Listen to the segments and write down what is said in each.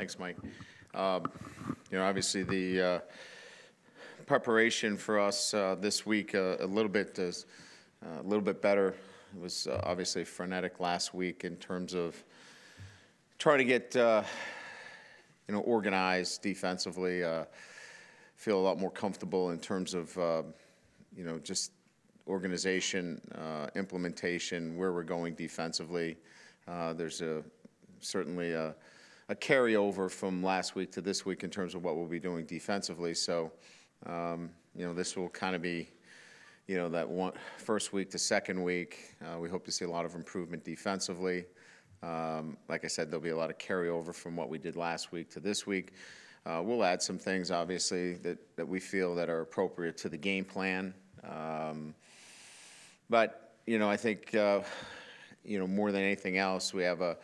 Thanks, Mike. Um, You know, obviously, the uh, preparation for us uh, this week, uh, a little bit, is, uh, a little bit better. It was uh, obviously frenetic last week in terms of trying to get, you know, organized defensively. Feel a lot more comfortable in terms of, you know, just organization, implementation, where we're going defensively. There's a, certainly a a carryover from last week to this week in terms of what we'll be doing defensively. So, um, you know, this will kind of be, you know, that one, first week to second week. Uh, We hope to see a lot of improvement defensively. Um, Like I said, there'll be a lot of carryover from what we did last week to this week. Uh, We'll add some things, obviously, that, that we feel that are appropriate to the game plan. Um, But, you know, I think, uh, you know, more than anything else, we have a,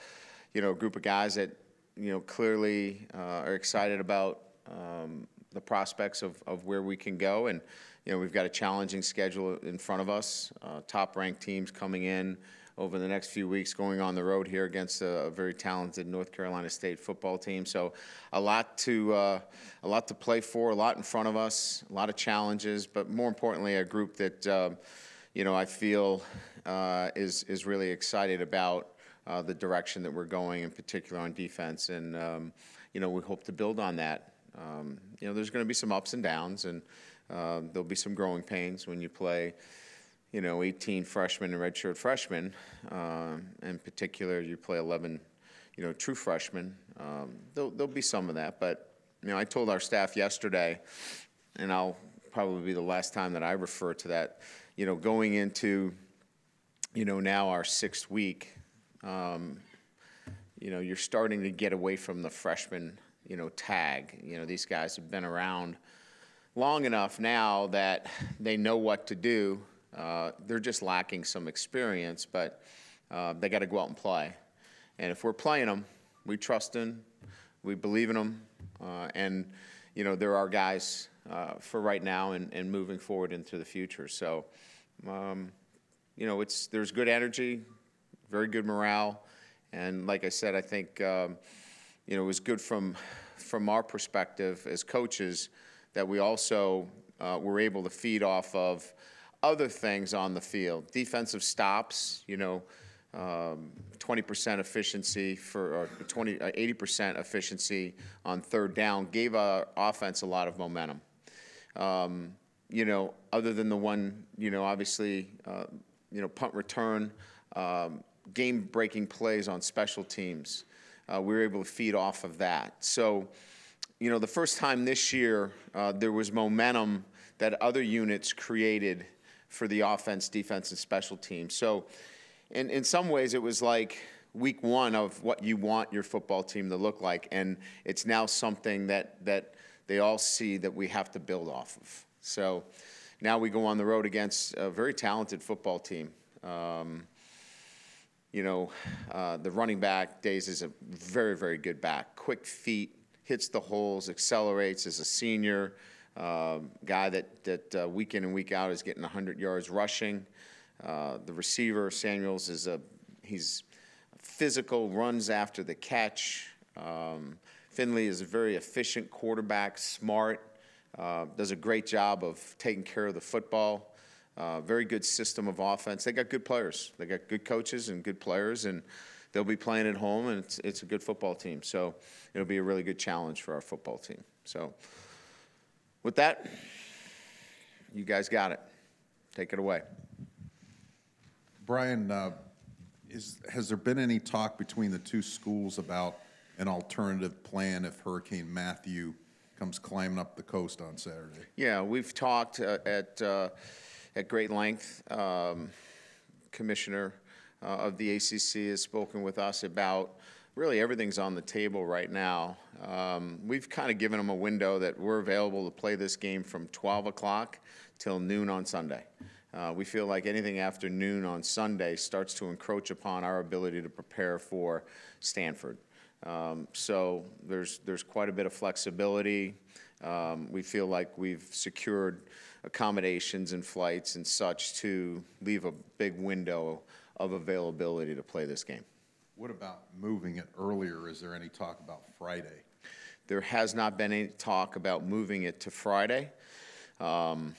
you know, a group of guys that, you know, clearly uh, are excited about um, the prospects of, of where we can go. And, you know, we've got a challenging schedule in front of us, uh, top-ranked teams coming in over the next few weeks, going on the road here against a, very talented North Carolina State football team. So a lot to, uh, a lot to play for, a lot in front of us, a lot of challenges, but more importantly, a group that, um, you know, I feel uh, is, is really excited about uh, the direction that we're going, in particular on defense. And, um, you know, we hope to build on that. Um, you know, there's going to be some ups and downs, and uh, there'll be some growing pains when you play, you know, 18 freshmen and redshirt freshmen. Uh, in particular, you play 11, you know, true freshmen. Um, there'll, there'll be some of that, but, you know, I told our staff yesterday, and I'll probably be the last time that I refer to that, you know, going into, you know, now our sixth week, um, you know, you're starting to get away from the freshman, you know, tag. You know, these guys have been around long enough now that they know what to do. Uh, they're just lacking some experience, but uh, they got to go out and play. And if we're playing them, we trust them, we believe in them, uh, and you know, there are guys uh, for right now and, and moving forward into the future. So, um, you know, it's there's good energy, very good morale, and like I said, I think um, you know it was good from from our perspective as coaches that we also uh, were able to feed off of other things on the field, defensive stops, you know. Um, 20% efficiency for, or 20, uh, 80% efficiency on third down gave our offense a lot of momentum. Um, you know, other than the one, you know, obviously, uh, you know, punt return, um, game-breaking plays on special teams. Uh, we were able to feed off of that. So, you know, the first time this year, uh, there was momentum that other units created for the offense, defense, and special teams. So, in, in some ways, it was like week one of what you want your football team to look like, and it's now something that, that they all see that we have to build off of. So now we go on the road against a very talented football team. Um, you know, uh, the running back, Dayes, is a very, very good back. Quick feet, hits the holes, accelerates as a senior. Uh, guy that, that uh, week in and week out is getting 100 yards rushing. Uh, the receiver, Samuels, is a he's physical, runs after the catch. Um, Finley is a very efficient quarterback, smart, uh, does a great job of taking care of the football. Uh, very good system of offense. They got good players. They got good coaches and good players, and they'll be playing at home, and it's, it's a good football team. So it'll be a really good challenge for our football team. So with that, you guys got it. Take it away. Brian, uh, is, has there been any talk between the two schools about an alternative plan if Hurricane Matthew comes climbing up the coast on Saturday? Yeah, we've talked uh, at, uh, at great length. Um, Commissioner uh, of the ACC has spoken with us about really everything's on the table right now. Um, we've kind of given them a window that we're available to play this game from 12 o'clock till noon on Sunday. Uh, we feel like anything after noon on Sunday starts to encroach upon our ability to prepare for Stanford. Um, so there's, there's quite a bit of flexibility. Um, we feel like we've secured accommodations and flights and such to leave a big window of availability to play this game. What about moving it earlier? Is there any talk about Friday? There has not been any talk about moving it to Friday. Um,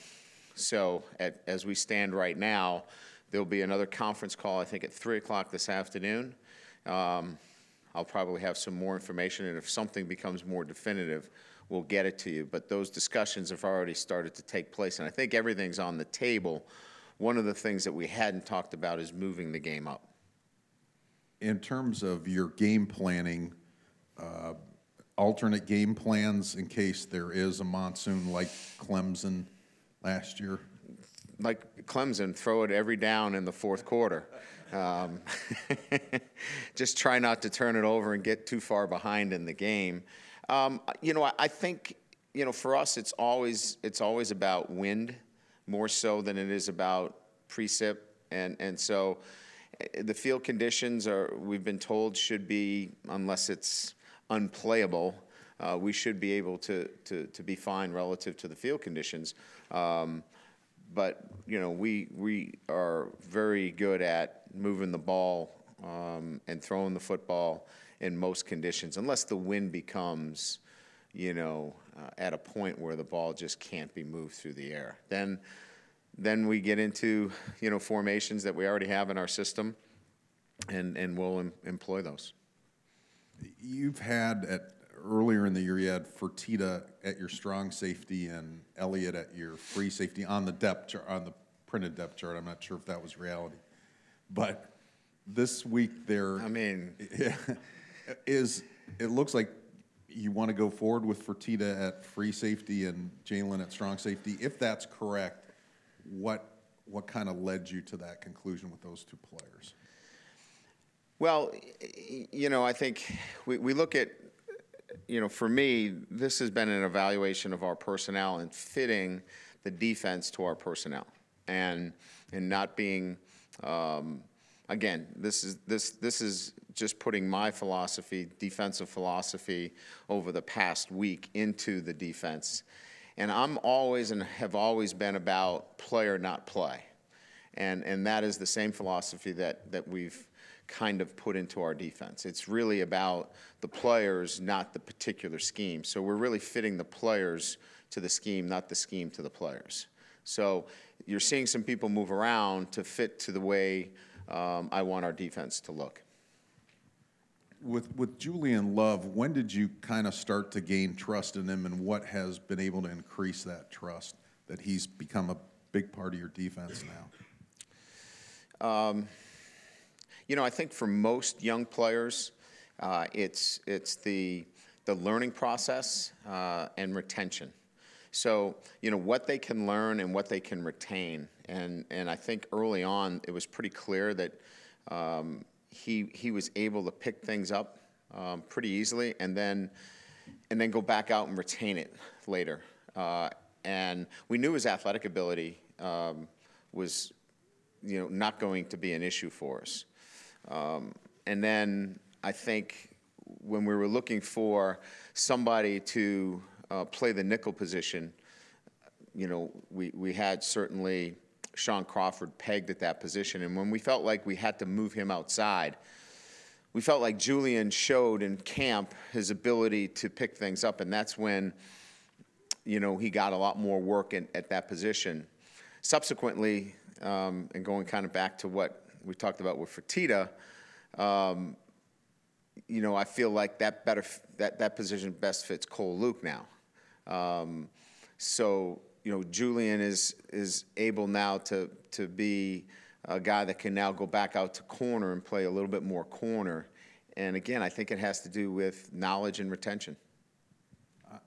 So at, as we stand right now, there'll be another conference call, I think at 3 o'clock this afternoon. Um, I'll probably have some more information, and if something becomes more definitive, we'll get it to you. But those discussions have already started to take place, and I think everything's on the table. One of the things that we hadn't talked about is moving the game up. In terms of your game planning, uh, alternate game plans in case there is a monsoon like Clemson last year? like Clemson, throw it every down in the fourth quarter. Um, just try not to turn it over and get too far behind in the game. Um, you know, I, I think you know for us, it's always it's always about wind more so than it is about precip, and and so eh, the field conditions are we've been told should be unless it's unplayable. Uh, we should be able to, to, to be fine relative to the field conditions. Um, but you know we we are very good at moving the ball um, and throwing the football in most conditions, unless the wind becomes, you know, uh, at a point where the ball just can't be moved through the air. Then then we get into you know formations that we already have in our system, and and we'll em- employ those. You've had at, earlier in the year, you had Fertitta at your strong safety and Elliott at your free safety on the depth, chart on the printed depth chart. I'm not sure if that was reality. But this week there. I mean, Yeah, is, it looks like you want to go forward with Fertitta at free safety and Jalen at strong safety. If that's correct, what, what kind of led you to that conclusion with those two players? Well, you know, I think we, we look at, you know, for me, this has been an evaluation of our personnel and fitting the defense to our personnel and, and not being, um, again, this is, this, this is just putting my philosophy, defensive philosophy over the past week into the defense. And I'm always and have always been about player, not play. And, and that is the same philosophy that, that we've kind of put into our defense. It's really about the players, not the particular scheme. So we're really fitting the players to the scheme, not the scheme to the players. So you're seeing some people move around to fit to the way um, I want our defense to look. With, with Julian Love, when did you kind of start to gain trust in him, and what has been able to increase that trust that he's become a big part of your defense now? You know, I think for most young players, uh, it's it's the the learning process uh, and retention. So you know what they can learn and what they can retain, and and I think early on it was pretty clear that um, he he was able to pick things up um, pretty easily, and then and then go back out and retain it later. Uh, and we knew his athletic ability um, was you know not going to be an issue for us. Um, and then I think when we were looking for somebody to uh, play the nickel position, you know, we, we had certainly Shaun Crawford pegged at that position. And when we felt like we had to move him outside, we felt like Julian showed in camp his ability to pick things up. And that's when, you know, he got a lot more work in, at that position. Subsequently, um, and going kind of back to what we talked about with Fertitta, um, you know, I feel like that better that that position best fits Cole Luke now. Um, so you know, Julian is is able now to to be a guy that can now go back out to corner and play a little bit more corner. And again, I think it has to do with knowledge and retention.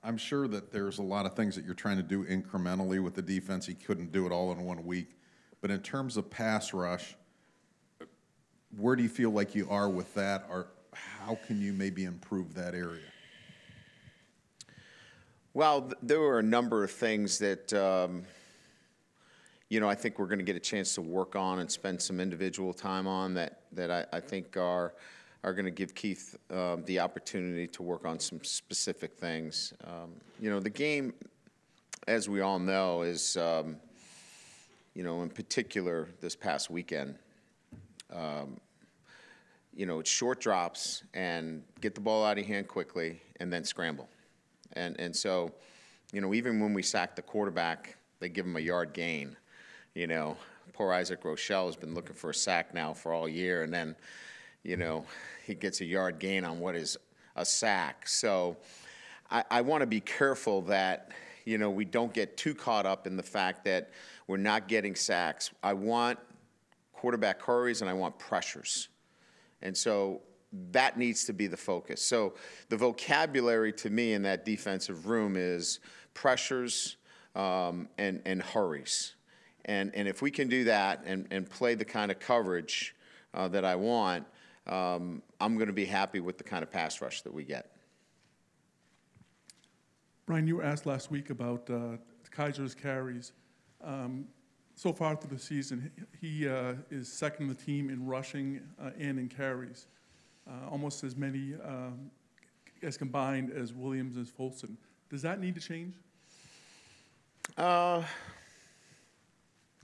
I'm sure that there's a lot of things that you're trying to do incrementally with the defense. He couldn't do it all in one week. But in terms of pass rush, where do you feel like you are with that, or how can you maybe improve that area? Well, there were a number of things that, um, you know, I think we're going to get a chance to work on and spend some individual time on that, that I, I think are, are going to give Keith um, the opportunity to work on some specific things. Um, you know, the game, as we all know, is, um, you know, in particular this past weekend, um, you know, it's short drops and get the ball out of hand quickly and then scramble. And, and so, you know, even when we sack the quarterback, they give him a yard gain. You know, poor Isaac Rochell has been looking for a sack now for all year, and then, you know, he gets a yard gain on what is a sack. So I, I want to be careful that, you know, we don't get too caught up in the fact that we're not getting sacks. I want quarterback hurries and I want pressures. And so that needs to be the focus. So the vocabulary to me in that defensive room is pressures um, and, and hurries. And, and if we can do that and, and play the kind of coverage uh, that I want, um, I'm going to be happy with the kind of pass rush that we get. Brian, you were asked last week about uh, Kizer's carries. Um, so far through the season, he uh, is second in the team in rushing uh, and in carries, almost as many um, as combined as Williams and Folston. Does that need to change? Uh,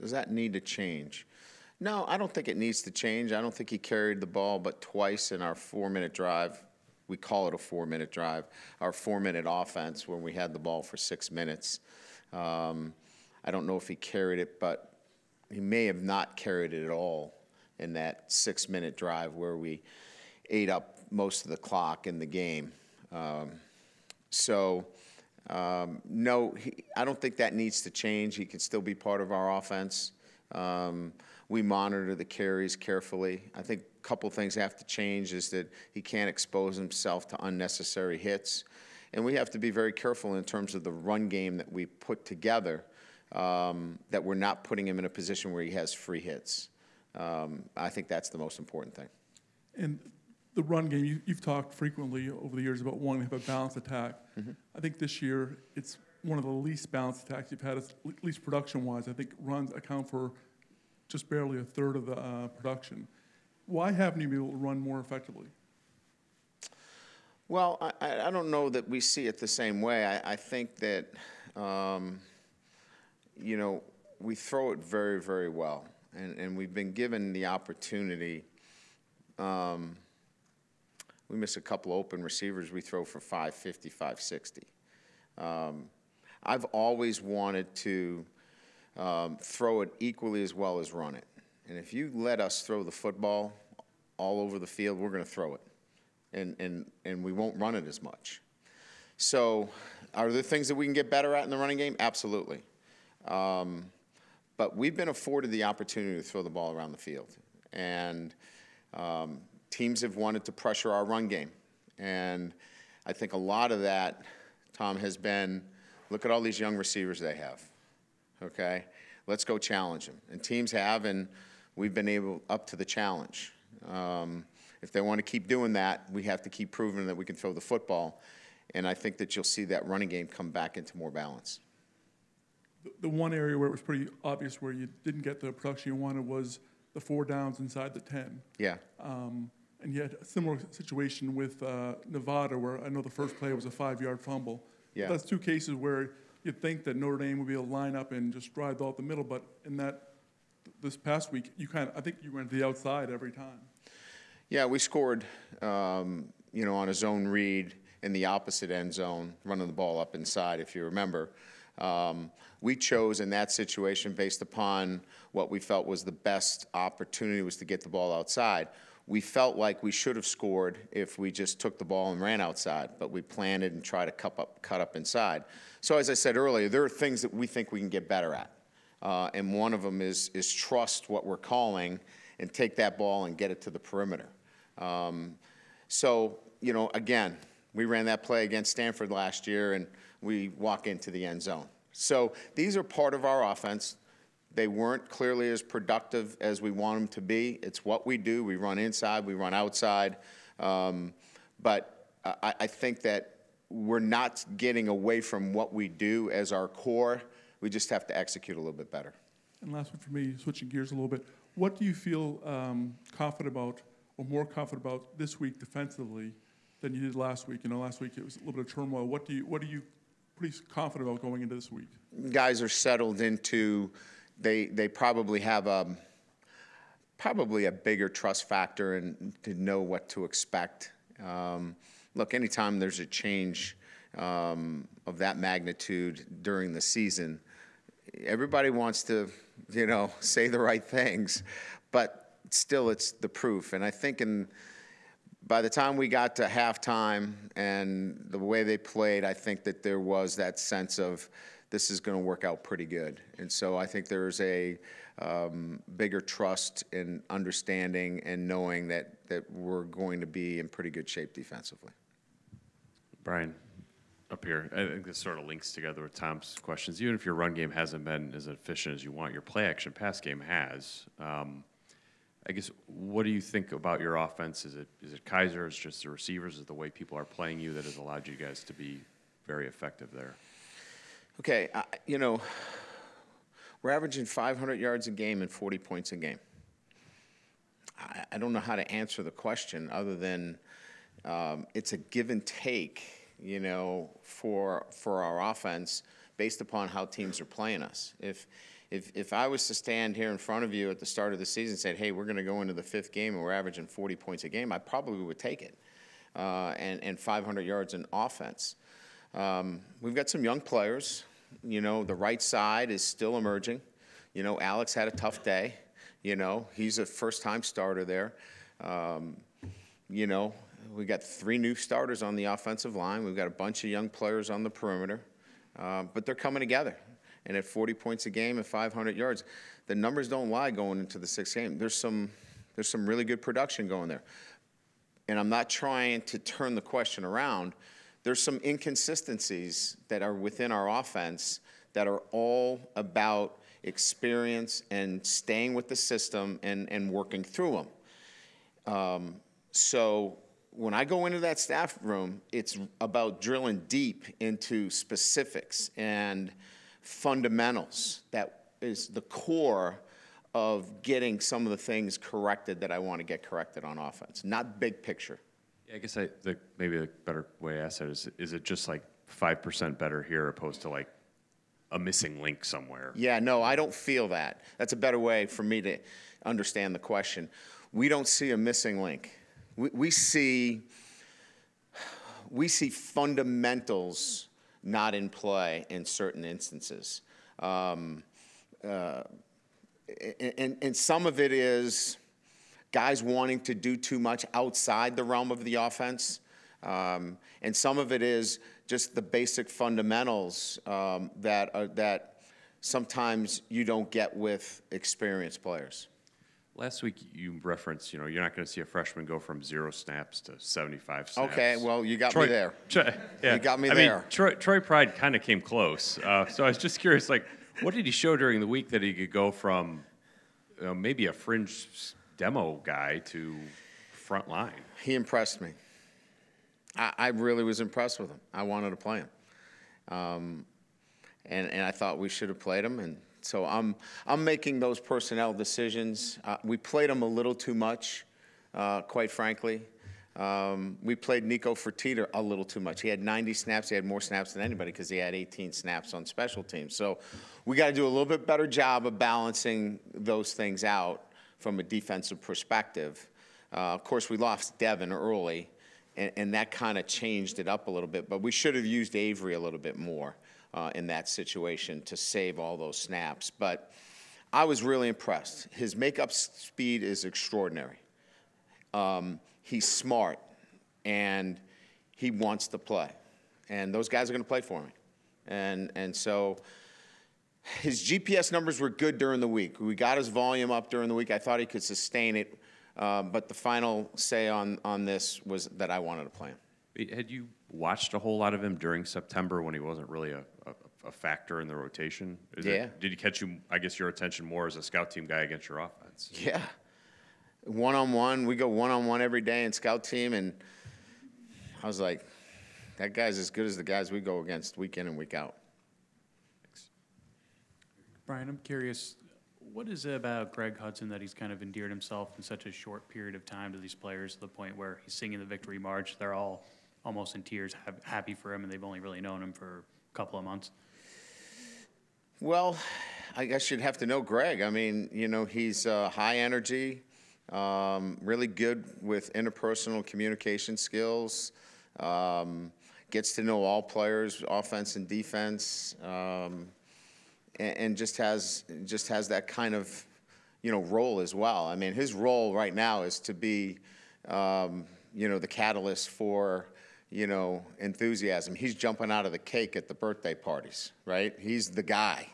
does that need to change? No, I don't think it needs to change. I don't think he carried the ball but twice in our four-minute drive. We call it a four-minute drive, our four-minute offense when we had the ball for six minutes. Um, I don't know if he carried it, but he may have not carried it at all in that six-minute drive where we ate up most of the clock in the game. Um, so, um, no, he, I don't think that needs to change. He can still be part of our offense. Um, we monitor the carries carefully. I think a couple things have to change is that he can't expose himself to unnecessary hits. And we have to be very careful in terms of the run game that we put together, um, that we're not putting him in a position where he has free hits. Um, I think that's the most important thing. And the run game, you, you've talked frequently over the years about wanting to have a balanced attack. I think this year it's one of the least balanced attacks you've had, at least production-wise. I think runs account for just barely a third of the uh, production. Why haven't you been able to run more effectively? Well, I- I, I don't know that we see it the same way. I, I think that, um, you know, we throw it very, very well. And, and we've been given the opportunity. Um, we miss a couple open receivers, we throw for 550, 560. Um, I've always wanted to um, throw it equally as well as run it. And if you let us throw the football all over the field, we're going to throw it. And, and, and we won't run it as much. So, are there things that we can get better at in the running game? Absolutely. Um, but we've been afforded the opportunity to throw the ball around the field. And um, teams have wanted to pressure our run game. And I think a lot of that, Tom, has been look at all these young receivers they have. Okay? Let's go challenge them. And teams have, and we've been able up to the challenge. Um, if they want to keep doing that, we have to keep proving that we can throw the football. And I think that you'll see that running game come back into more balance. The- The one area where it was pretty obvious where you didn't get the production you wanted was the four downs inside the 10. Yeah. Um, And yet, a similar situation with uh, Nevada, where I know the first play was a five-yard fumble. Yeah. That's two cases where you'd think that Notre Dame would be able to line up and just drive the ball the middle, but in that, this past week, you kind of, I think you went to the outside every time. Yeah, we scored, um, you know, on a zone read in the opposite end zone, running the ball up inside, if you remember. Um, we chose in that situation based upon what we felt was the best opportunity was to get the ball outside. We felt like we should have scored if we just took the ball and ran outside, but we planted and tried to cut up, cut up inside. So as I said earlier, there are things that we think we can get better at. Uh, and one of them is, is trust what we're calling and take that ball and get it to the perimeter. Um, so, you know, again, we ran that play against Stanford last year and we walk into the end zone. So these are part of our offense. They weren't clearly as productive as we want them to be. It's what we do. We run inside, we run outside. Um, but I, I think that we're not getting away from what we do as our core. We just have to execute a little bit better. And last one for me, switching gears a little bit, what do you feel um, confident about, or more confident about this week defensively than you did last week? You know, last week it was a little bit of turmoil. What do you, what are you pretty confident about going into this week? guys are settled into they they probably have a probably a bigger trust factor and to know what to expect. Um, look, anytime there's a change um, of that magnitude during the season, everybody wants to, you know, say the right things, but still, it's the proof. And I think in by the time we got to halftime and the way they played, I think that there was that sense of this is going to work out pretty good. And so I think there's a um, bigger trust and understanding and knowing that, that we're going to be in pretty good shape defensively. Brian, up here, I think this sort of links together with Tom's questions. Even if your run game hasn't been as efficient as you want, your play action pass game has. Um, I guess, what do you think about your offense? Is it is it Kizer? Is it just the receivers? Is it the way people are playing you that has allowed you guys to be very effective there? Okay, you know, we're averaging 500 yards a game and 40 points a game. I, I don't know how to answer the question other than um, it's a give and take, you know, for for our offense based upon how teams are playing us. If if if I was to stand here in front of you at the start of the season and said, "Hey, we're going to go into the fifth game and we're averaging 40 points a game," I probably would take it, uh, and and 500 yards in offense. Um, we've got some young players. You know, the right side is still emerging. You know, Alex had a tough day. You know, he's a first-time starter there. Um, you know, we got three new starters on the offensive line. We've got a bunch of young players on the perimeter, uh, but they're coming together. And at 40 points a game and 500 yards, the numbers don't lie going into the sixth game. There's some, there's some really good production going there. And I'm not trying to turn the question around. There's some inconsistencies that are within our offense that are all about experience and staying with the system and, and working through them. Um, so when I go into that staff room, it's about drilling deep into specifics and fundamentals. That is the core of getting some of the things corrected that I want to get corrected on offense, not big picture. I guess I, the, maybe a better way to ask that is, is it just like 5% better here opposed to like a missing link somewhere? Yeah, no, I don't feel that. That's a better way for me to understand the question. We don't see a missing link. We, we see we see fundamentals not in play in certain instances. Um, uh, and, and some of it is guys wanting to do too much outside the realm of the offense. Um, and some of it is just the basic fundamentals um, that, are, that sometimes you don't get with experienced players. Last week you referenced, you know, you're not going to see a freshman go from zero snaps to 75 snaps. Okay, well, you got Troy, me there. Troy, yeah. You got me I there. Mean, Troy, Troy Pride kind of came close. Uh, so I was just curious, like, what did he show during the week that he could go from you know, maybe a fringe demo guy to front line? He impressed me. I, I really was impressed with him. I wanted to play him. Um, and, and I thought we should have played him, and so I'm, I'm making those personnel decisions. Uh, we played him a little too much, uh, quite frankly. Um, we played Nicco Fertitta a little too much. He had 90 snaps. He had more snaps than anybody because he had 18 snaps on special teams. So we got to do a little bit better job of balancing those things out from a defensive perspective. Uh, of course, we lost Devin early, and, and that kind of changed it up a little bit. But we should have used Avery a little bit more uh, in that situation to save all those snaps. But I was really impressed. His makeup speed is extraordinary. Um, he's smart, and he wants to play. And those guys are going to play for me. And, and so his GPS numbers were good during the week. We got his volume up during the week. I thought he could sustain it. Uh, but the final say on, on this was that I wanted to play him. Had you watched a whole lot of him during September when he wasn't really a, a, a factor in the rotation? Is Yeah. It, did he catch you, I guess, your attention more as a scout team guy against your offense? Yeah. One on one, we go one on one every day in scout team, and I was like, that guy's as good as the guys we go against week in and week out. Brian, I'm curious, what is it about Greg Hudson that he's kind of endeared himself in such a short period of time to these players to the point where he's singing the victory march? They're all almost in tears, ha- happy for him, and they've only really known him for a couple of months. Well, I guess you'd have to know Greg. I mean, you know, he's uh, high energy. um, really good with interpersonal communication skills, um, gets to know all players, offense and defense, um, and, and just has just has that kind of you know role as well. I mean, his role right now is to be um, you know the catalyst for you know enthusiasm. He's jumping out of the cake at the birthday parties, right? He's the guy,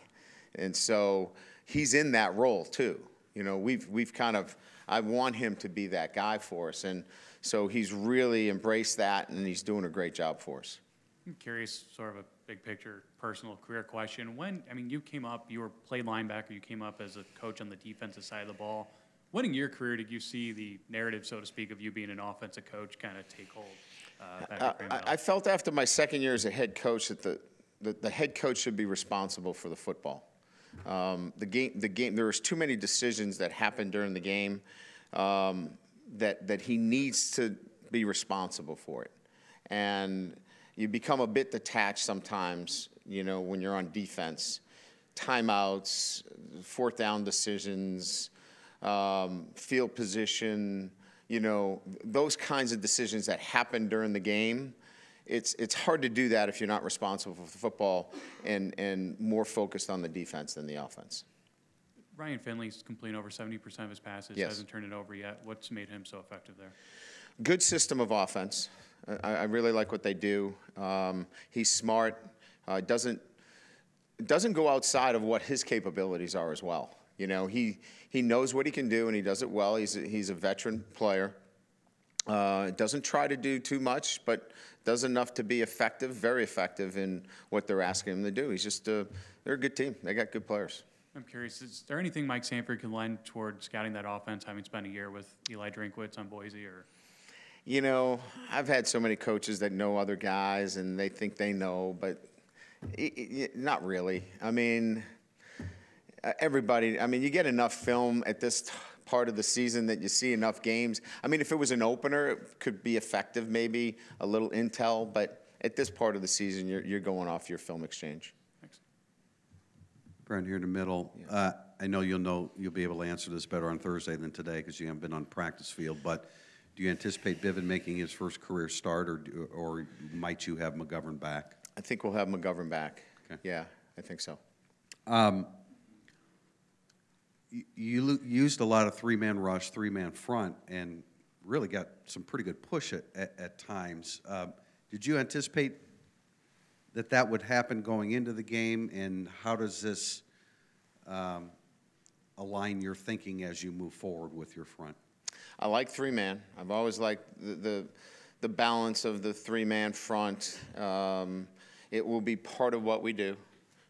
and so he's in that role too. You know, we've we've kind of I want him to be that guy for us, and so he's really embraced that, and he's doing a great job for us. I'm curious, sort of a big picture, personal career question. When, I mean, you came up, you were played linebacker, you came up as a coach on the defensive side of the ball. When in your career did you see the narrative, so to speak, of you being an offensive coach kind of take hold? uh, I, I felt after my second year as a head coach that the, the, the head coach should be responsible for the football. Um, the game, the game, there was too many decisions that happened during the game um, that, that he needs to be responsible for it. And you become a bit detached sometimes, you know, when you're on defense. Timeouts, fourth down decisions, um, field position, you know, those kinds of decisions that happen during the game. It's, it's hard to do that if you're not responsible for the football and, and more focused on the defense than the offense. Ryan Finley's completing over 70% of his passes, Yes. hasn't turned it over yet. What's made him so effective there? Good system of offense. I, I really like what they do. Um, he's smart. Uh, doesn't doesn't go outside of what his capabilities are as well. You know, he he knows what he can do and he does it well. He's a, he's a veteran player. Uh, doesn't try to do too much, but does enough to be effective, very effective in what they're asking him to do. He's just a, they're a good team. They got good players. I'm curious, is there anything Mike Sanford can lend toward scouting that offense, having spent a year with Eli Drinkwitz on Boise, or? You know, I've had so many coaches that know other guys and they think they know, but i i not really. I mean, uh, everybody, I mean, you get enough film at this t- part of the season that you see enough games. I mean, if it was an opener, it could be effective, maybe a little intel, but at this part of the season, you're, you're going off your film exchange. Thanks. Brian, here in the middle. Uh, I know you'll know, you'll be able to answer this better on Thursday than today because you haven't been on practice field, but do you anticipate Bivin making his first career start, or, or might you have McGovern back? I think we'll have McGovern back. Okay. Yeah, I think so. You- You used a lot of three-man rush, three-man front, and really got some pretty good push at, at, at times. Um, Did you anticipate that that would happen going into the game, and how does this um, align your thinking as you move forward with your front? I like three man. I've always liked the the, the balance of the three man front. Um, it will be part of what we do.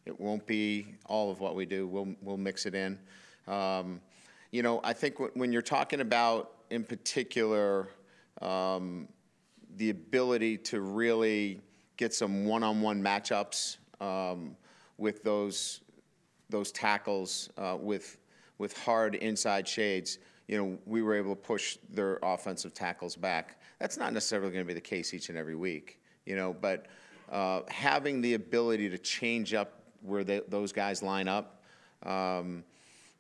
It won't be all of what we do. We'll we'll mix it in. Um, you know, I think when, you're talking about, in particular, um, the ability to really get some one-on-one matchups um, with those those tackles uh, with with hard inside shades, you know, we were able to push their offensive tackles back. That's not necessarily going to be the case each and every week, you know, but uh, having the ability to change up where they, those guys line up um,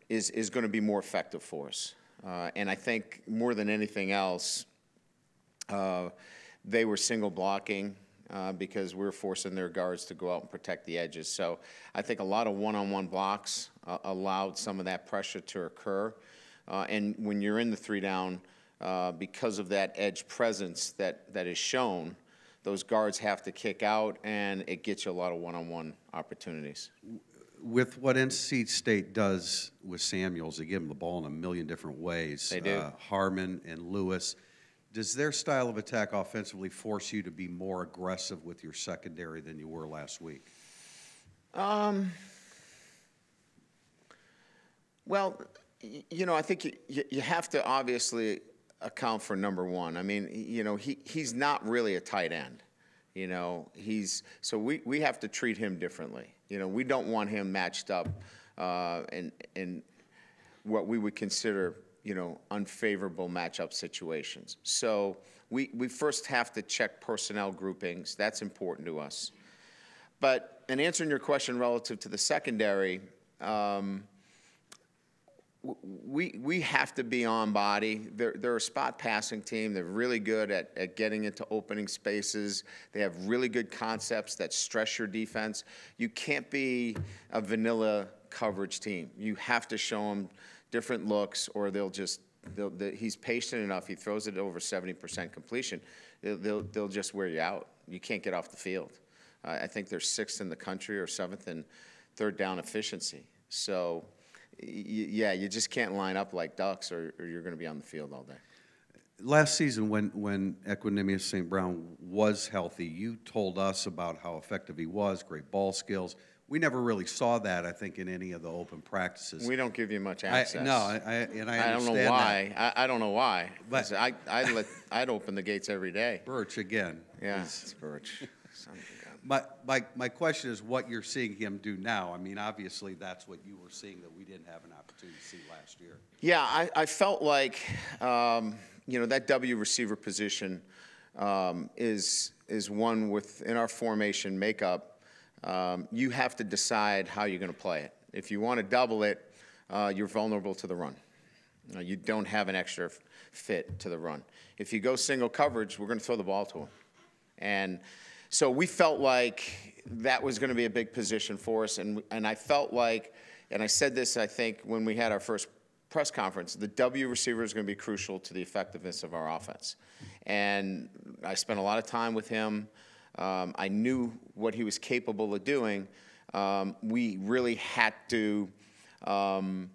is is going to be more effective for us. Uh, and I think more than anything else, uh, they were single blocking uh, because we are forcing their guards to go out and protect the edges. So I think a lot of one-on-one blocks uh, allowed some of that pressure to occur. Uh, and when you're in the three down, uh, because of that edge presence that, that is shown, those guards have to kick out, and it gets you a lot of one-on-one opportunities. With what NC State does with Samuels, they give him the ball in a million different ways. They do. Uh, Harmon and Lewis. Does their style of attack offensively force you to be more aggressive with your secondary than you were last week? Well, y- you know, I think you, you- have to obviously account for number one. I mean, you know, he, he's not really a tight end. You know, he's, so we, we have to treat him differently. You know, we don't want him matched up uh, in, in what we would consider, you know, unfavorable matchup situations. So we, we first have to check personnel groupings. That's important to us. But in answering your question relative to the secondary, um, we, we have to be on body. They're, they're a spot passing team. They're really good at, at getting into opening spaces. They have really good concepts that stress your defense. You can't be a vanilla coverage team. You have to show them different looks or they'll just, they'll, they- he's patient enough. He throws it over 70% completion. They'll, they'll, they'll just wear you out. You can't get off the field. Uh, I think they're sixth in the country or seventh in third down efficiency. So, yeah, you just can't line up like ducks or, or you're going to be on the field all day. Last season, when, when Equanimous St. Brown was healthy, you told us about how effective he was, great ball skills. We never really saw that, I think, in any of the open practices. We don't give you much I- access. No, I, I- and I I don't know that. why. I, I don't know why. But- I, I let, I'd open the gates every day. Birch, again. Yeah, it's Birch. My, my, my question is what you're seeing him do now. I mean, obviously, that's what you were seeing that we didn't have an opportunity to see last year. Yeah, I, I felt like, um, you know, that W receiver position um, is, is one within our formation makeup. Um, you have to decide how you're going to play it. If you want to double it, uh, you're vulnerable to the run. Uh, you don't have an extra fit to the run. If you go single coverage, we're going to throw the ball to him. And so we felt like that was going to be a big position for us. And, and I felt like, and I said this, I think, when we had our first press conference, the W receiver is going to be crucial to the effectiveness of our offense. And I spent a lot of time with him. Um, I knew what he was capable of doing. Um, we really had to. Um,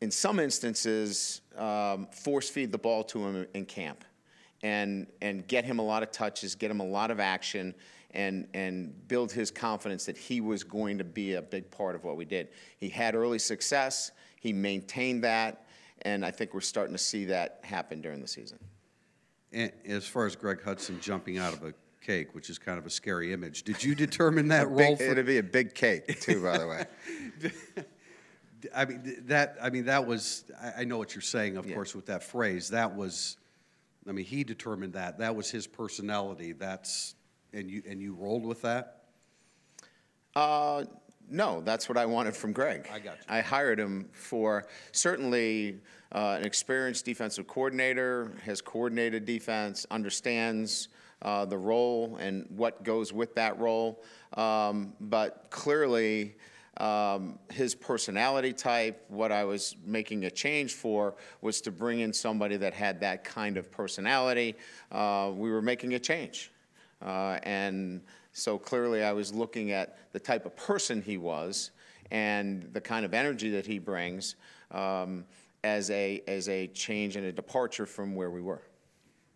in some instances, um, force feed the ball to him in camp and, and get him a lot of touches, get him a lot of action, and, and build his confidence that he was going to be a big part of what we did. He had early success, he maintained that, and I think we're starting to see that happen during the season. And as far as Greg Hudson jumping out of a cake, which is kind of a scary image, did you determine that role? Big, for- it'll be a big cake, too, by the way. I mean, that, I mean, that was, I, I know what you're saying, of Yeah. course, with that phrase. That was, I mean, he determined that. That was his personality. That's, and you, and you rolled with that? Uh, no, that's what I wanted from Greg. I got you. I hired him for certainly uh, an experienced defensive coordinator, has coordinated defense, understands uh, the role and what goes with that role. Um, but clearly, um, his personality type, what I was making a change for, was to bring in somebody that had that kind of personality. Uh, we were making a change. Uh, and so clearly, I was looking at the type of person he was and the kind of energy that he brings um, as, a, as a change and a departure from where we were.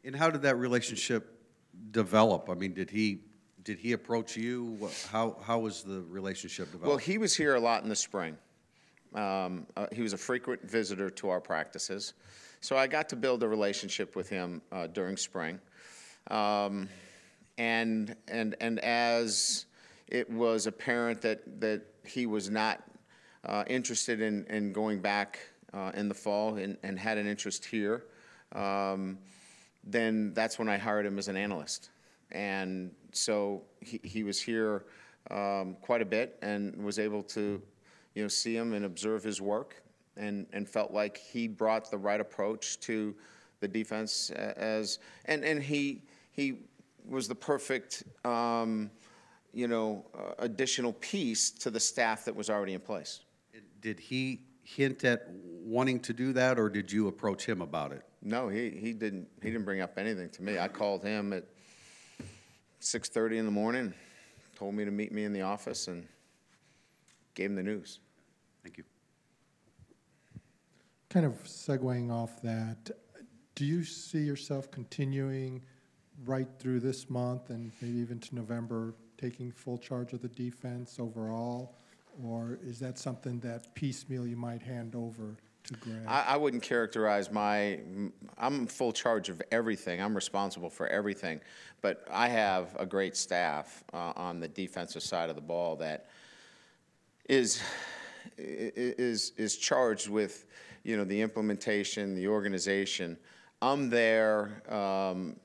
And how did that relationship develop? I mean, did he, did he approach you? How, how was the relationship developed? Well, he was here a lot in the spring. Um, uh, he was a frequent visitor to our practices. So I got to build a relationship with him uh, during spring. Um, and, and, and as it was apparent that, that he was not uh, interested in, in going back uh, in the fall and, and had an interest here, um, then that's when I hired him as an analyst. And so he, he was here um, quite a bit and was able to, you know, see him and observe his work and, and felt like he brought the right approach to the defense as, and, and he, he was the perfect, um, you know, uh, additional piece to the staff that was already in place. Did he hint at wanting to do that, or did you approach him about it? No, he, he didn't, he didn't bring up anything to me. I called him at 6:30 in the morning, told me to meet me in the office and gave him the news. Thank you. Kind of segueing off that, do you see yourself continuing right through this month and maybe even to November, taking full charge of the defense overall? Or is that something that piecemeal you might hand over to Greg? I, I wouldn't characterize my, I'm full charge of everything. I'm responsible for everything. But I have a great staff uh, on the defensive side of the ball that is, is, is charged with, you know, the implementation, the organization. I'm there um,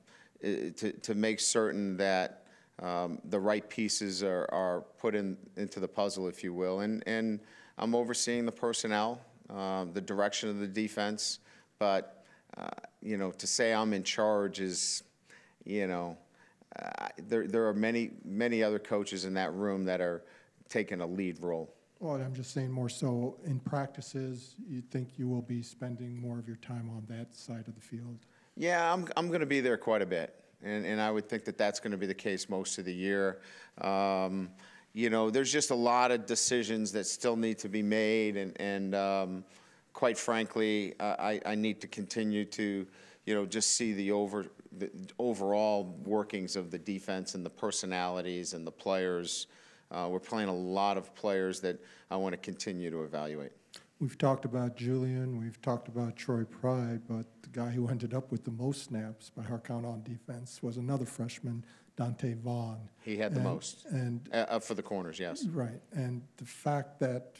to, to make certain that um, the right pieces are, are put in, into the puzzle, if you will. And, and I'm overseeing the personnel um, the direction of the defense, but, uh, you know, to say I'm in charge is, you know, uh, there, there are many, many other coaches in that room that are taking a lead role. Well, I'm just saying more so in practices, you think you will be spending more of your time on that side of the field? Yeah, I'm, I'm going to be there quite a bit, and, and I would think that that's going to be the case most of the year. Um, you know, there's just a lot of decisions that still need to be made, and, and um, quite frankly, I, I need to continue to, you know, just see the over, the overall workings of the defense and the personalities and the players. Uh, we're playing a lot of players that I want to continue to evaluate. We've talked about Julian, we've talked about Troy Pride, but the guy who ended up with the most snaps by our count on defense was another freshman, Donte Vaughn. He had the And- most. And Uh, uh, for the corners, yes. Right, and the fact that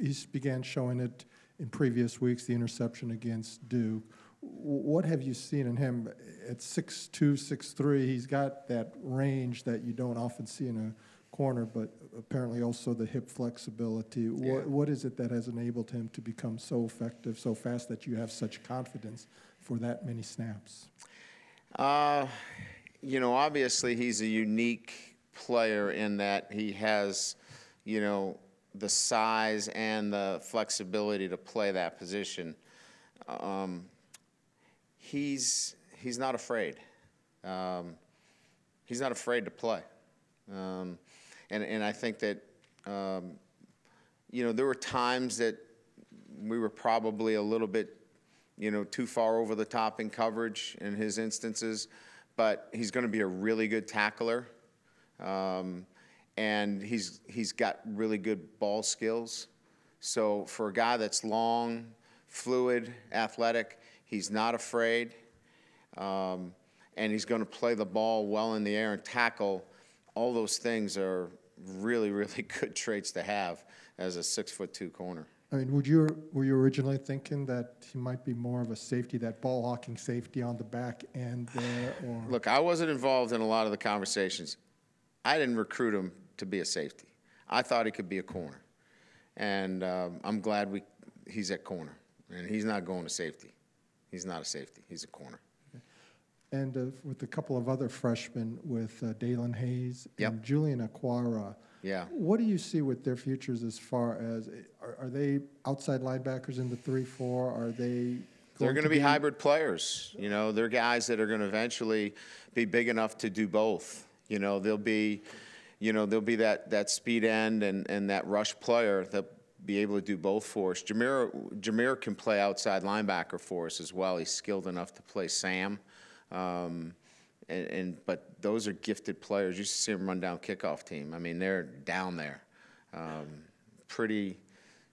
he began showing it in previous weeks, the interception against Duke, what have you seen in him? At 6'2", 6'3", he's got that range that you don't often see in a corner, but apparently also the hip flexibility. Yeah. What, what is it that has enabled him to become so effective so fast that you have such confidence for that many snaps? Uh, you know, obviously, he's a unique player in that he has, you know, the size and the flexibility to play that position. Um, he's he's not afraid. Um, he's not afraid to play, um, and and I think that um, you know there were times that we were probably a little bit you know, too far over the top in coverage in his instances, but he's going to be a really good tackler. Um, and he's, he's got really good ball skills. So for a guy that's long, fluid, athletic, he's not afraid. Um, and he's going to play the ball well in the air and tackle. All those things are really, really good traits to have as a six foot two corner. I mean, would you, were you originally thinking that he might be more of a safety, that ball hawking safety on the back end there, or? Look, I wasn't involved in a lot of the conversations. I didn't recruit him to be a safety. I thought he could be a corner, and um, I'm glad we he's at corner, and he's not going to safety. He's not a safety. He's a corner. And uh, with a couple of other freshmen, with uh, Daelin Hayes Yep. and Julian Okwara. Yeah. What do you see with their futures as far as, are, are they outside linebackers in the three-four? Are they? They're going to be hybrid players. You know, they're guys that are going to eventually be big enough to do both. You know, they'll be, you know, they'll be that, that speed end and, and that rush player that be able to do both for us. Jamir, Jamir can play outside linebacker for us as well. He's skilled enough to play Sam. Um, and, and but those are gifted players. You see them run down kickoff team. I mean, they're down there. Um, pretty,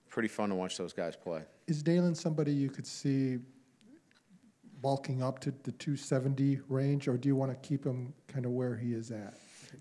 pretty fun to watch those guys play. Is Daelin somebody you could see bulking up to the two seventy range, or do you want to keep him kind of where he is at?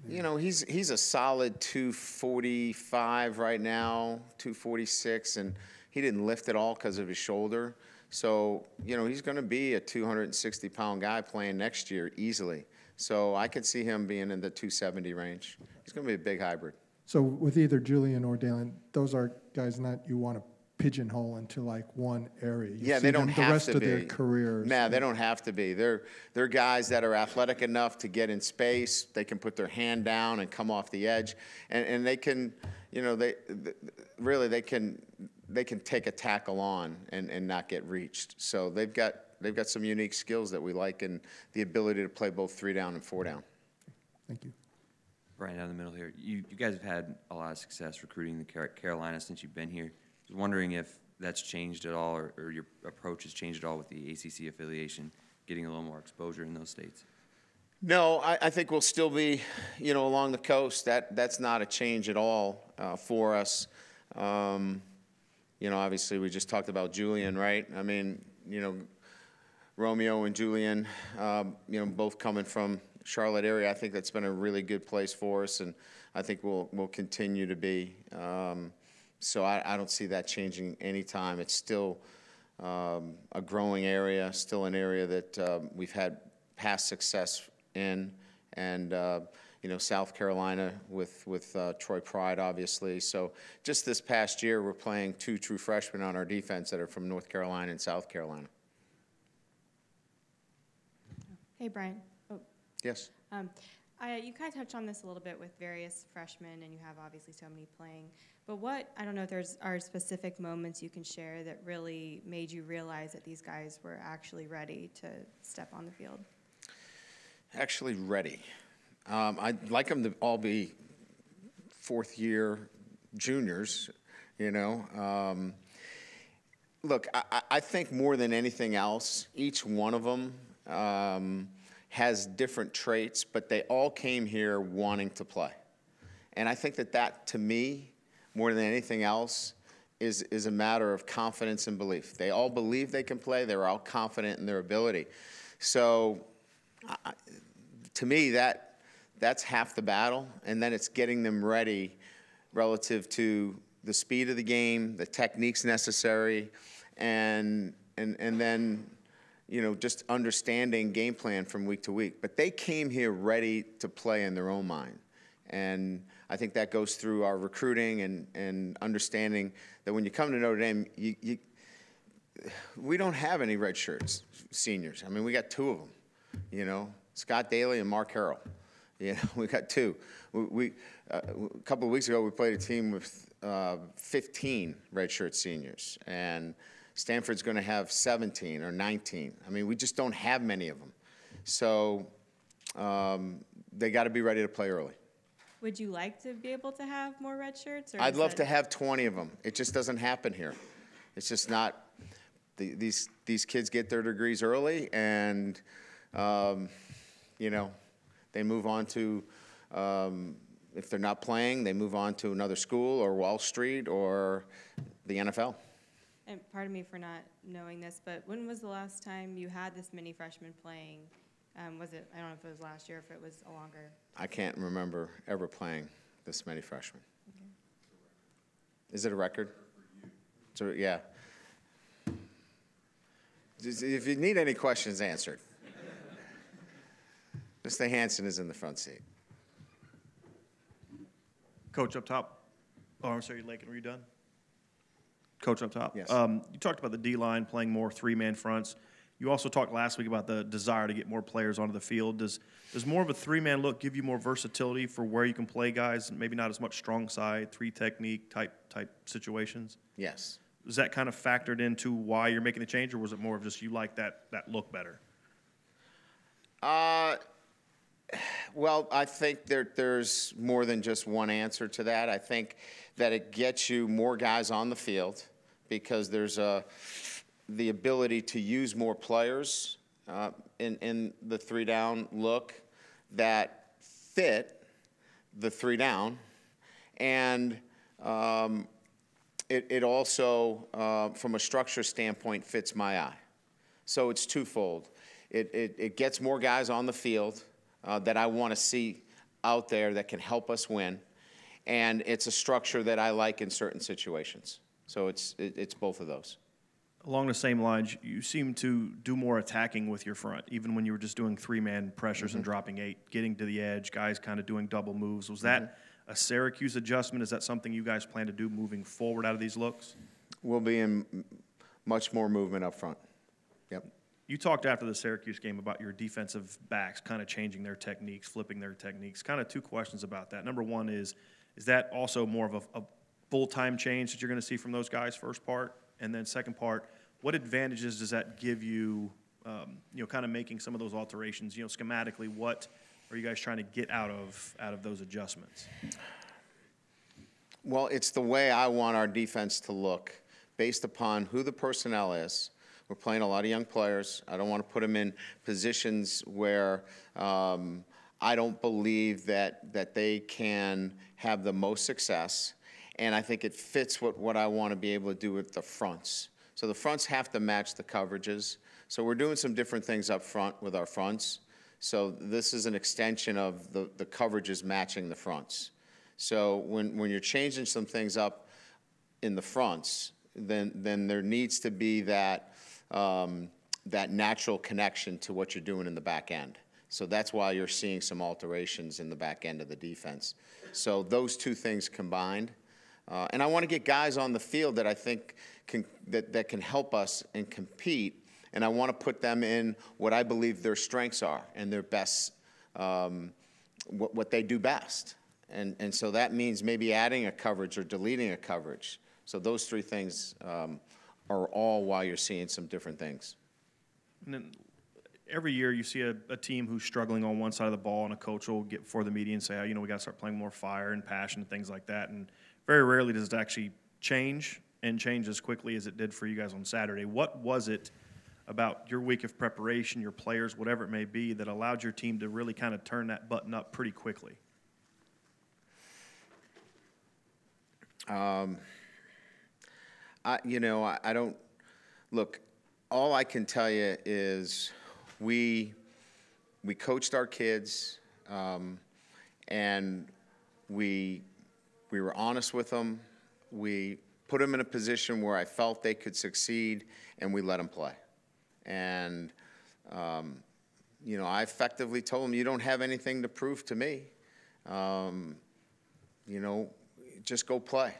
You know, he's he's a solid 245 right now, 246, and he didn't lift at all because of his shoulder. So, you know, he's going to be a 260 pound guy playing next year easily. So I could see him being in the 270 range. He's going to be a big hybrid. So with either Julian or Daelin, those are guys not you want to pigeonhole into like one area. You yeah, they don't have the rest to of be. their careers. Nah, they don't have to be. They're they're guys that are athletic enough to get in space. They can put their hand down and come off the edge, and and they can, you know, they th- really they can they can take a tackle on and, and not get reached. So they've got they've got some unique skills that we like, and the ability to play both three down and four down. Thank you. Brian, down the middle here. You, you guys have had a lot of success recruiting the Carolina since you've been here. Just wondering if that's changed at all, or, or your approach has changed at all with the ACC affiliation, getting a little more exposure in those states. No, I, I think we'll still be, you know, along the coast. That that's not a change at all uh, for us. Um, you know, obviously we just talked about Julian, right? I mean, you know, Romeo and Julian, um, you know, both coming from Charlotte area. I think that's been a really good place for us, and I think we'll we'll continue to be. Um, so I, I don't see that changing anytime. It's still um, a growing area, still an area that um, we've had past success in, and uh, you know, South Carolina with, with uh, Troy Pride, obviously. So just this past year, we're playing two true freshmen on our defense that are from North Carolina and South Carolina. Hey, Brian. Oh, Yes? um, I, you kind of touched on this a little bit with various freshmen, and you have obviously so many playing. But what, I don't know if there's, are specific moments you can share that really made you realize that these guys were actually ready to step on the field? actually ready. Um, I'd like them to all be fourth year juniors, you know. Um, look, I, I- think more than anything else, each one of them um, has different traits, but they all came here wanting to play. And I think that that, to me, more than anything else, is, is a matter of confidence and belief. They all believe they can play, they're all confident in their ability. So, I- to me, that, that's half the battle, and then it's getting them ready relative to the speed of the game, the techniques necessary, and, and, and then, you know, just understanding game plan from week to week. But they came here ready to play in their own mind. And I think that goes through our recruiting and, and understanding that when you come to Notre Dame, you, you, we don't have any red shirts, seniors. I mean, we got two of them, you know, Scott Daly and Mark Harrell. You know, we got two. We, we uh, a couple of weeks ago, we played a team with uh, 15 redshirt seniors, and Stanford's going to have 17 or 19. I mean, we just don't have many of them. So um, they got to be ready to play early. Would you like to be able to have more red shirts? or I'd love to have 20 of them. It just doesn't happen here. It's just not, the- these, these kids get their degrees early and, um, you know, they move on to, um, if they're not playing, they move on to another school or Wall Street or the NFL. And pardon me for not knowing this, but when was the last time you had this many freshmen playing? Um, was it, I don't know if it was last year, if it was a longer. I can't remember ever playing this many freshmen. Is it a record? So, yeah. If you need any questions answered, Mr. Hanson is in the front seat. Coach up top. Oh, I'm sorry, Lakin, were you done? Coach up top. Yes. Um, you talked about the D line playing more three man fronts. You also talked last week about the desire to get more players onto the field. Does does more of a three man look give you more versatility for where you can play guys? Maybe not as much strong side, three technique type type situations. Yes. Is that kind of factored into why you're making the change, or was it more of just you like that that look better? Uh, well, I think there, there's more than just one answer to that. I think that it gets you more guys on the field because there's a, the ability to use more players uh, in, in the three down look that fit the three down. And um, it, it also, uh, from a structure standpoint, fits my eye. So it's twofold. It, it, it gets more guys on the field uh, that I want to see out there that can help us win. And it's a structure that I like in certain situations. So it's, it, it's both of those. Along the same lines, you seem to do more attacking with your front, even when you were just doing three man pressures and dropping eight, getting to the edge, guys kind of doing double moves. Was that a Syracuse adjustment? Is that something you guys plan to do moving forward out of these looks? We'll be in much more movement up front. You talked after the Syracuse game about your defensive backs kind of changing their techniques, flipping their techniques. Kind of two questions about that. Number one is, is that also more of a, a full-time change that you're going to see from those guys, first part? And then second part, what advantages does that give you, um, you know, kind of making some of those alterations? You know, schematically, what are you guys trying to get out of, out of those adjustments? Well, it's the way I want our defense to look based upon who the personnel is. We're playing a lot of young players. I don't want to put them in positions where um, I don't believe that, that they can have the most success. And I think it fits what, what I want to be able to do with the fronts. So the fronts have to match the coverages. So we're doing some different things up front with our fronts. So this is an extension of the, the coverages matching the fronts. So when, when you're changing some things up in the fronts, then, then there needs to be that, um, that natural connection to what you're doing in the back end So that's why you're seeing some alterations in the back end of the defense. So those two things combined. Uh, and I want to get guys on the field that I think can, that, that can help us and compete. And I want to put them in what I believe their strengths are and their best, um, what, what they do best. And, and so that means maybe adding a coverage or deleting a coverage. So those three things um, are all why you're seeing some different things. And then every year you see a, a team who's struggling on one side of the ball, and a coach will get before the media and say, oh, you know, we got to start playing more fire and passion and things like that. And very rarely does it actually change and change as quickly as it did for you guys on Saturday. What was it about your week of preparation, your players, whatever it may be, that allowed your team to really kind of turn that button up pretty quickly? Um, I, you know, I, I don't, look, all I can tell you is we, we coached our kids, um, and we, we were honest with them. We put them in a position where I felt they could succeed, and we let them play. And, um, you know, I effectively told them, you don't have anything to prove to me. Um, you know, just go play.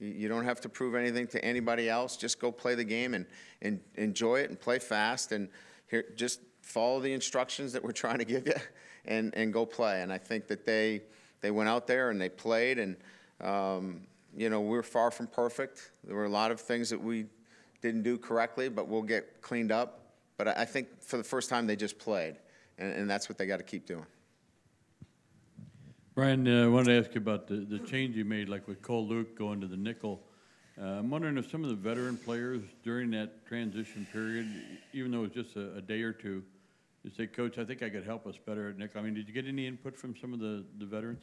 You, don't have to prove anything to anybody else. Just go play the game and, and enjoy it and play fast and here, just follow the instructions that we're trying to give you and, and go play. And I think that they, they went out there and they played and, um, you know, we're far from perfect. There were a lot of things that we didn't do correctly, but we'll get cleaned up. But I I think for the first time, they just played, and, and that's what they got to keep doing. Brian, uh, I wanted to ask you about the, the change you made, like with Cole Luke going to the nickel. Uh, I'm wondering if some of the veteran players during that transition period, even though it was just a, a day or two, you say, Coach, I think I could help us better at nickel. I mean, did you get any input from some of the, the veterans?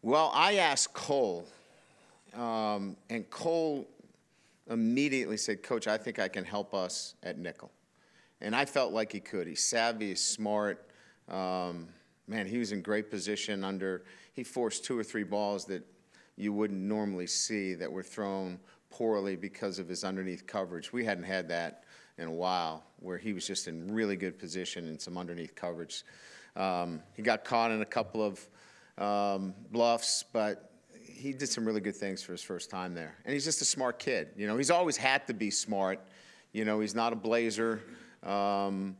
Well, I asked Cole, um, and Cole immediately said, Coach, I think I can help us at nickel. And I felt like he could. He's savvy, he's smart. Um, man, he was in great position under, he forced two or three balls that you wouldn't normally see that were thrown poorly because of his underneath coverage. We hadn't had that in a while, where he was just in really good position in some underneath coverage. Um, he got caught in a couple of um, bluffs, but he did some really good things for his first time there. And he's just a smart kid. You know, he's always had to be smart. You know, he's not a blazer. Um,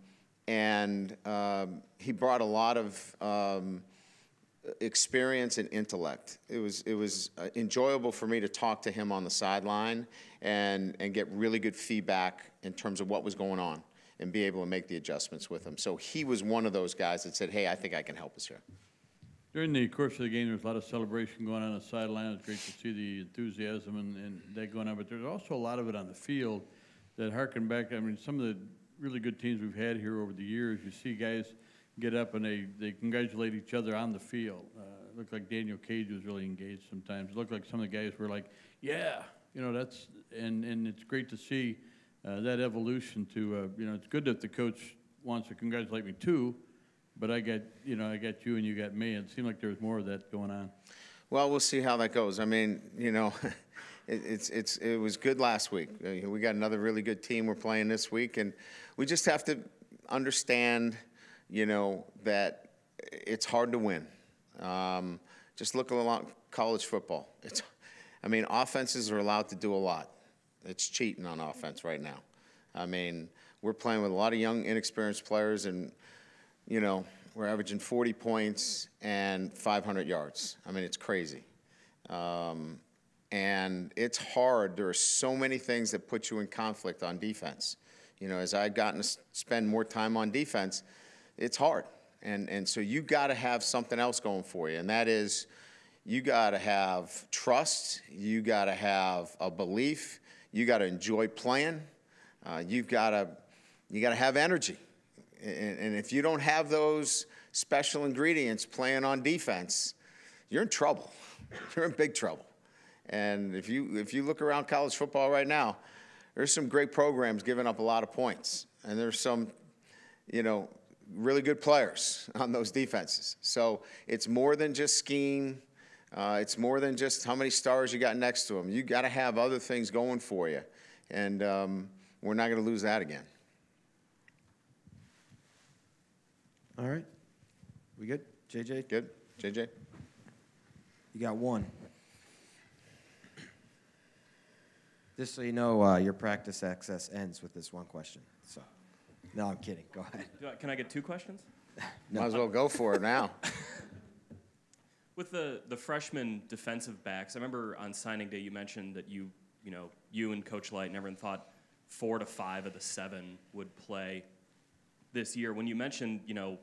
and um, he brought a lot of um, experience and intellect. It was, it was uh, enjoyable for me to talk to him on the sideline and, and get really good feedback in terms of what was going on and be able to make the adjustments with him. So he was one of those guys that said, hey, I think I can help us here. During the course of the game, there was a lot of celebration going on on the sideline. It's great to see the enthusiasm and, and that going on, but there's also a lot of it on the field that harken back. I mean, some of the really good teams we've had here over the years, you see guys get up and they, they congratulate each other on the field. Uh, it looked like Daniel Cage was really engaged sometimes. It looked like some of the guys were like, yeah, you know, that's, and, and it's great to see uh, that evolution to, uh, you know, it's good that the coach wants to congratulate me too, but I got, you know, I got you and you got me. It seemed like there was more of that going on. Well, we'll see how that goes. I mean, you know, it, it's, it's, it was good last week. Uh, We got another really good team we're playing this week, and we just have to understand, you know, that it's hard to win. Um, just look along college football. It's, I mean, offenses are allowed to do a lot. It's cheating on offense right now. I mean, we're playing with a lot of young, inexperienced players, and you know, we're averaging 40 points and 500 yards. I mean, it's crazy. Um, and it's hard. There are so many things that put you in conflict on defense. You know, as I've gotten to spend more time on defense, it's hard. And, and so you got to have something else going for you, and that is you got to have trust, you got to have a belief, you got to enjoy playing, uh, you've got to you got to have energy. And, and if you don't have those special ingredients playing on defense, you're in trouble. You're in big trouble. And if you if you look around college football right now, there's some great programs giving up a lot of points, and there's some, you know, really good players on those defenses. So it's more than just scheme. Uh, it's more than just how many stars you got next to them. You got to have other things going for you, and um, we're not going to lose that again. All right. We good? JJ, Good? JJ? you got one. Just so you know, uh, your practice access ends with this one question. So, no, I'm kidding. Go ahead. Do I- Can I get two questions? Might as well go for it now. With the, the freshman defensive backs, I remember on signing day you mentioned that you, you know, you and Coach Lyght and everyone thought four to five of the seven would play this year. When you mentioned, you know,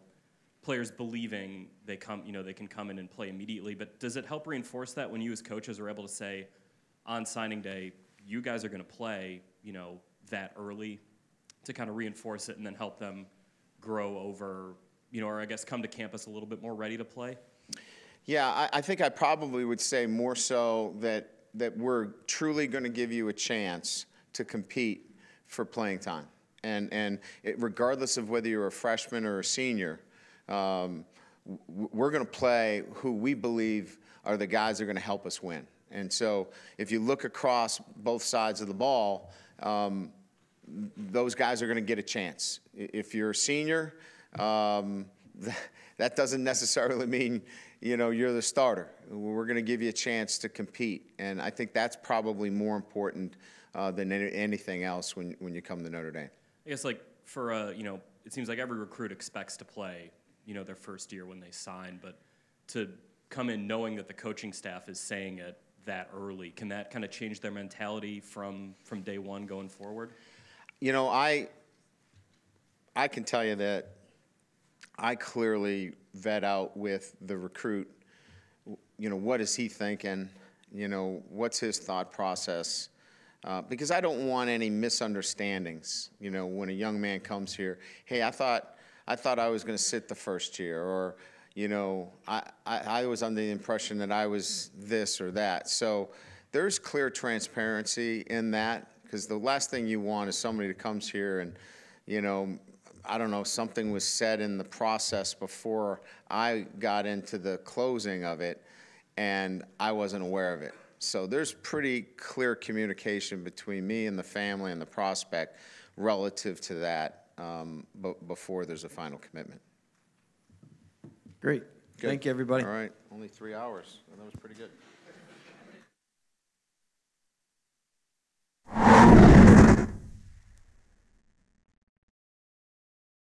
players believing they come, you know, they can come in and play immediately, but does it help reinforce that when you as coaches are able to say on signing day, you guys are going to play, you know, that early to kind of reinforce it and then help them grow over, you know, or I guess come to campus a little bit more ready to play? Yeah, I, I think I probably would say more so that, that we're truly going to give you a chance to compete for playing time. And, and it, regardless of whether you're a freshman or a senior, um, we're going to play who we believe are the guys that are going to help us win. And so if you look across both sides of the ball, um, those guys are going to get a chance. If you're a senior, um, that doesn't necessarily mean you know you're the starter. We're going to give you a chance to compete, and I think that's probably more important uh, than any, anything else when when you come to Notre Dame. I guess like for uh, you know, it seems like every recruit expects to play, you know, their first year when they sign, but to come in knowing that the coaching staff is saying it that early, can that kind of change their mentality from from day one going forward? You know, I I can tell you that I clearly vet out with the recruit. You know, what is he thinking? You know, what's his thought process? Uh, because I don't want any misunderstandings. You know, when a young man comes here, hey, I thought I thought I was going to sit the first year, or you know, I, I, I was under the impression that I was this or that. So there's clear transparency in that because the last thing you want is somebody that comes here and, you know, I don't know, something was said in the process before I got into the closing of it and I wasn't aware of it. So there's pretty clear communication between me and the family and the prospect relative to that um, before there's a final commitment. Great. Good. Thank you, everybody. All right, only three hours. That was pretty good.